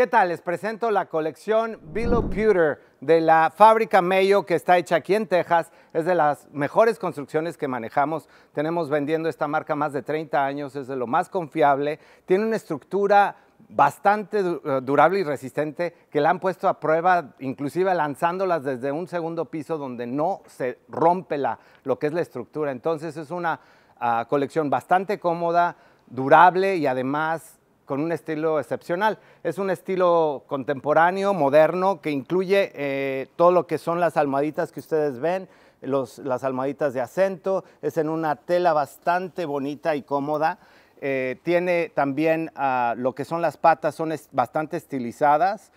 ¿Qué tal? Les presento la colección Billow Pewter de la fábrica Mayo que está hecha aquí en Texas. Es de las mejores construcciones que manejamos. Tenemos vendiendo esta marca más de 30 años, es de lo más confiable. Tiene una estructura bastante eh, durable y resistente que la han puesto a prueba, inclusive lanzándolas desde un segundo piso donde no se rompe la, lo que es la estructura. Entonces es una uh, colección bastante cómoda, durable y además con un estilo excepcional. Es un estilo contemporáneo, moderno, que incluye eh, todo lo que son las almohaditas que ustedes ven, las almohaditas de acento, es en una tela bastante bonita y cómoda. Eh, tiene también uh, lo que son las patas, son bastante estilizadas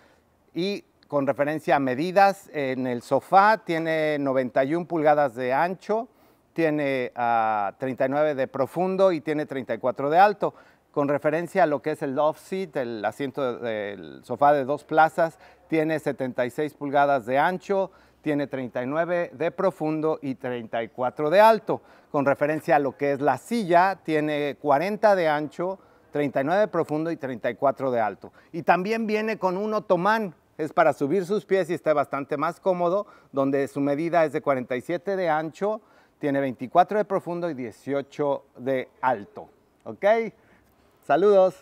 y con referencia a medidas, en el sofá tiene 91 pulgadas de ancho, tiene uh, 39 de profundo y tiene 34 de alto con referencia a lo que es el love seat, el asiento del sofá de dos plazas, tiene 76 pulgadas de ancho, tiene 39 de profundo y 34 de alto. Con referencia a lo que es la silla, tiene 40 de ancho, 39 de profundo y 34 de alto. Y también viene con un otomán, es para subir sus pies y está bastante más cómodo, donde su medida es de 47 de ancho, tiene 24 de profundo y 18 de alto. ¿Ok? Saludos.